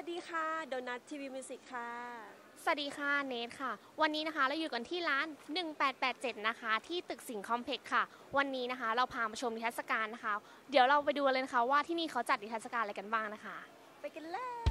วัสดีค่ะ โดนัททีวีมิวสิกค่ะ สวัสดีค่ะเนทค่ะ วันนี้นะคะเราอยู่กันที่ร้าน 1887 นะคะ ที่ตึกสิงห์คอมเพล็กซ์ค่ะ วันนี้นะคะเราพามาชมนิทรรศการนะคะ เดี๋ยวเราไปดูกันเลยนะคะว่าที่นี่เขาจัดนิทรรศการอะไรกันบ้างนะคะ ไปกันเลย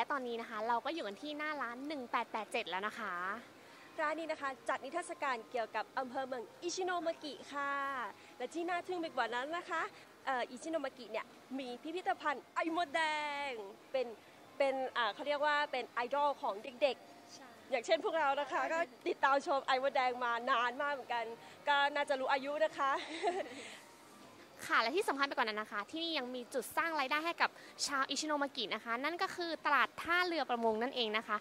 และตอนนี้นะคะ เราก็อยู่กันที่หน้าร้าน 1887 แล้วนะคะ ร้านนี้นะคะจัดนิทรรศการเกี่ยวกับอำเภอเมืองอิชิโนมากิค่ะ และที่น่าทึ่งไปกว่านั้นนะคะเอ่ออิชิโนมากิเนี่ยมีพิพิธภัณฑ์ไอมดแดง เป็นเป็นอ่าเขาเรียกว่าเป็นไอดอลของเด็กๆ อย่างเช่นพวกเรานะคะ ก็ติดตามชมไอมดแดงมานานมากเหมือนกัน ก็น่าจะรู้อายุนะคะ ค่ะและที่สำคัญไปกว่านั้นนะคะ ที่นี่ยังมีจุดสร้างรายได้ให้กับชาวอิชิโนมากินะคะ นั่นก็คือตลาดท่าเรือประมงนั่นเองนะคะ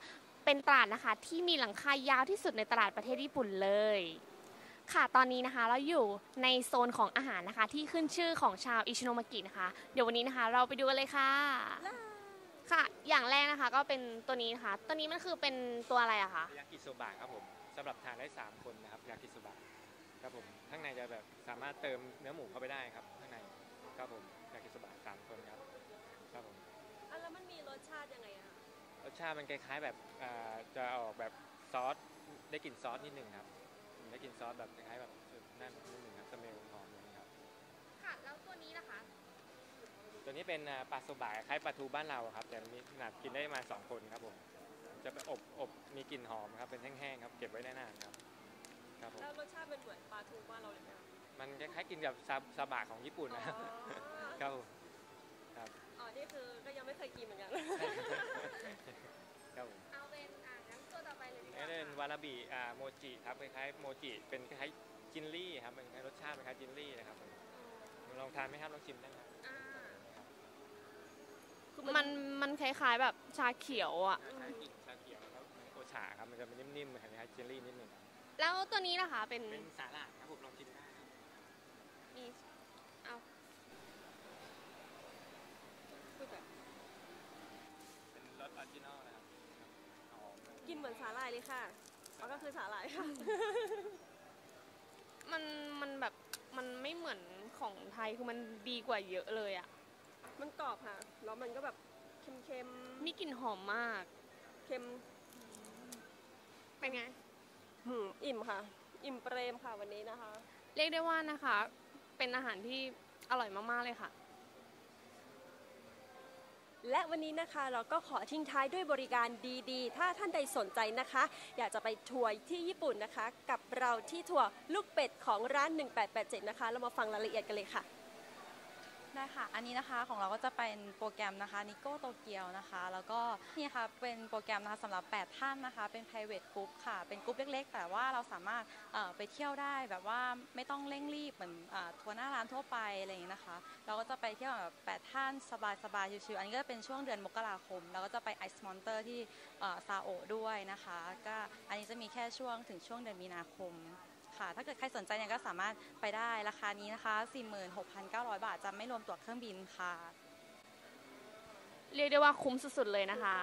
เป็นตลาดนะคะที่มีหลังคายาวที่สุดในตลาดประเทศญี่ปุ่นเลย ค่ะตอนนี้นะคะเราอยู่ในโซนของอาหารนะคะ ที่ขึ้นชื่อของชาวอิชิโนมากินะคะ เดี๋ยววันนี้นะคะ เราไปดูกันเลยค่ะ ค่ะ อย่างแรกนะคะก็เป็นตัวนี้นะคะ ตัวนี้มันคือเป็นตัวอะไรอะคะ ยากิโซบะครับผมสำหรับทานได้ 3 คนนะครับยากิโซบะ ครับผมข้างในจะแบบสามารถเติมเนื้อหมูเข้าไปได้ครับข้างในครับผมยากิโซบะสามคนครับครับผมอะแล้วมันมีรสชาติยังไงอะคะรสชาติมันคล้ายๆแบบอ่าจะออกแบบซอสได้กลิ่นซอสนิดหนึ่งครับได้กลิ่นซอสแบบคล้ายๆแบบนั่นนิดหนึ่งครับสเมลหอมอย่างนี้ครับค่ะแล้วตัวนี้นะคะตัวนี้เป็นอ่าปลาโซบะคล้ายปลาทูบ้านเราครับแต่มีขนาดกินได้ประมาณสองคนครับผมจะไปอบอบมีกลิ่นหอมครับเป็นแห้งๆครับเก็บไว้ได้นานครับ มคะมันคล้ายๆกินกับซาซาบะของญี่ปุ่นนะครับครับผมอ๋อ นี่คือก็ยังไม่เคยกินเหมือนกัน ครับผมเอาเป็นอ่างั้นตัวต่อไปเลยดีกนี่ว่าเป็นค่ะわらび อ่าโมจิครับคล้ายๆโมจิเป็นคล้ายๆเจลลี่ครับเป็นคล้ายรสชาติคล้ายๆจลลี่นะครับผมลองทานไหมครับลองชิมได้ครับอ่ามันมันคล้ายๆแบบชาเขียวอะคล้ายๆกลิ่นชาเขียวครับお茶 ครับมันจะเป็นนิ่มๆเหมือนคล้ายๆเจลลี่นิดหนึ่งครับแล้วตัวนี้นะคะเป็นเป็นสาหร่ายครับผมลองชิมได้ครับ มีเอาพูดแบบเป็นรส original นะครับหอมเลยกินเหมือนสาหร่ายเลยค่ะอ๋อก็คือสาหร่ายค่ะ มันมันแบบมันไม่เหมือนของไทยคือมันดีกว่าเยอะเลยอะ มันกรอบค่ะ แล้วมันก็แบบเค็มมีกลิ่นหอมมากๆเค็ม เป็นไง หืมอิ่มค่ะ อิ่มเปรมค่ะวันนี้นะคะ เรียกได้ว่านะคะ เป็นอาหารที่อร่อยมากๆเลยค่ะ และวันนี้นะคะเราก็ขอทิ้งท้ายด้วยบริการดีๆ ถ้าท่านใดสนใจนะคะ อยากจะไปทัวร์ที่ญี่ปุ่นนะคะ กับเราที่ทัวร์ลูกเป็ดของร้าน 1887 นะคะ เรามาฟังรายละเอียดกันเลยค่ะ ได้ค่ะ อันนี้นะคะของเราก็จะเป็นโปรแกรมนะคะนิโก้โตเกียวนะคะ แล้วก็นี่ค่ะเป็นโปรแกรมนะคะสำหรับ 8 ท่านนะคะ เป็น private group ค่ะ เป็นกลุ่มเล็กๆ แต่ว่าเราสามารถไปเที่ยวได้แบบว่าไม่ต้องเร่งรีบเหมือนทัวร์หน้าร้านทั่วไปอะไรอย่างนี้นะคะ เราก็จะไปเที่ยวแบบ 8 ท่านสบายๆ ชิวๆ อันนี้ก็เป็นช่วงเดือนมกราคม เราก็จะไปไอซ์มอนเตอร์ที่ซาโอด้วยนะคะ ก็อันนี้จะมีแค่ช่วงถึงช่วงเดือนมีนาคม ค่ะ ถ้าเกิดใครสนใจเนี่ยก็สามารถไปได้ราคานี้นะคะ 46,900 บาทจะไม่รวมตั๋วเครื่องบินค่ะ เรียกได้ว่าคุ้มสุดๆเลยนะคะ